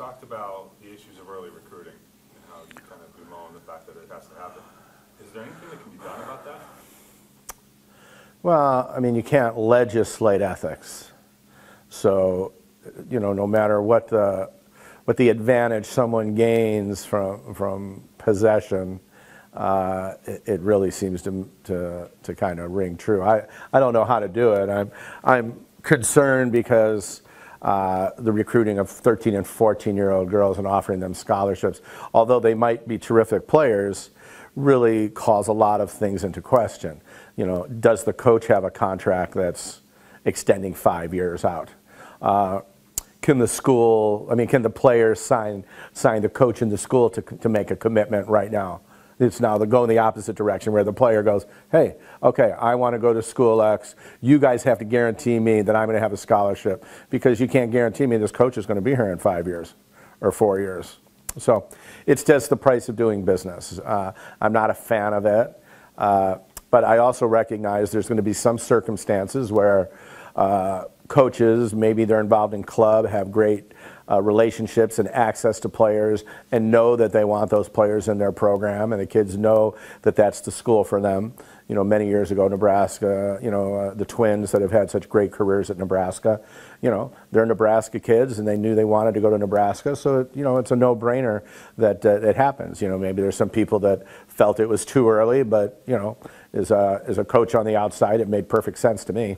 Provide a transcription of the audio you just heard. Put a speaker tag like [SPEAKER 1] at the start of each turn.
[SPEAKER 1] talked about the issues of early recruiting and how you kind of bemoan the fact that it has to happen. Is there anything that can be done about that?
[SPEAKER 2] Well, I mean, you can't legislate ethics. So, you know, no matter what the, what the advantage someone gains from, from possession, uh, it, it really seems to, to, to kind of ring true. I, I don't know how to do it. I'm, I'm concerned because uh, the recruiting of 13 and 14 year old girls and offering them scholarships, although they might be terrific players, really calls a lot of things into question. You know, does the coach have a contract that's extending five years out? Uh, can the school, I mean, can the players sign, sign the coach and the school to, to make a commitment right now? It's now the go in the opposite direction where the player goes, hey, okay, I want to go to school X. You guys have to guarantee me that I'm going to have a scholarship because you can't guarantee me this coach is going to be here in five years or four years. So it's just the price of doing business. Uh, I'm not a fan of it. Uh, but I also recognize there's going to be some circumstances where uh, coaches, maybe they're involved in club, have great uh, relationships and access to players and know that they want those players in their program and the kids know that that's the school for them. You know, many years ago, Nebraska, you know, uh, the twins that have had such great careers at Nebraska, you know, they're Nebraska kids and they knew they wanted to go to Nebraska. So, you know, it's a no-brainer that uh, it happens. You know, maybe there's some people that felt it was too early, but, you know, as a, as a coach on the outside, it made perfect sense to me.